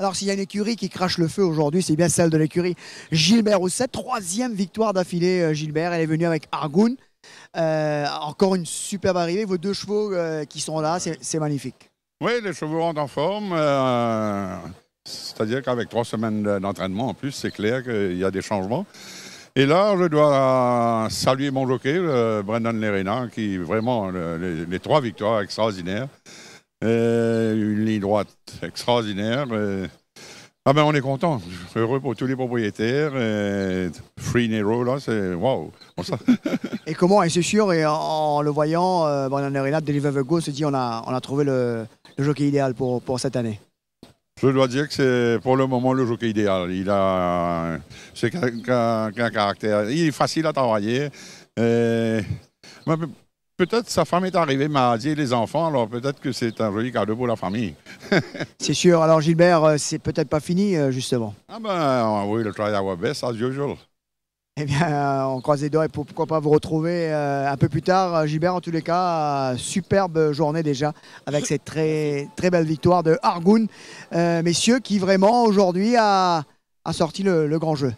Alors s'il y a une écurie qui crache le feu aujourd'hui, c'est bien celle de l'écurie Gilbert Rousset. Troisième victoire d'affilée, euh, Gilbert. Elle est venue avec Argoun. Euh, encore une superbe arrivée. Vos deux chevaux euh, qui sont là, c'est magnifique. Oui, les chevaux rentrent en forme. C'est-à-dire qu'avec trois semaines de- d'entraînement en plus, c'est clair qu'il y a des changements. Et là, je dois saluer mon jockey, Brendan Lerena, qui vraiment, le- les, les trois victoires extraordinaires. Euh, une ligne droite extraordinaire. euh. Ah ben, on est content. Heureux pour tous les propriétaires. euh, Free Nero, là, c'est sent- Et comment, et c'est sûr, et en, en le voyant, euh, Brandon Arena, Go se dit on a, on a trouvé le, le jockey idéal pour, pour cette année. Je dois dire que c'est pour le moment le jockey idéal. Il a c'est qu'un caractère. Il est facile à travailler. Euh, peut-être sa femme est arrivée, m'a dit les enfants, alors peut-être que c'est un joli cadeau pour la famille. C'est sûr. Alors Gilbert, euh, c'est peut-être pas fini, euh, justement. Ah ben oui, le try our best as usual. Eh bien, euh, on croise les doigts et pour- pourquoi pas vous retrouver euh, un peu plus tard. Euh, Gilbert, en tous les cas, euh, superbe journée déjà avec cette très, très belle victoire de Argoun. Euh, messieurs, qui vraiment aujourd'hui a, a sorti le- le grand jeu.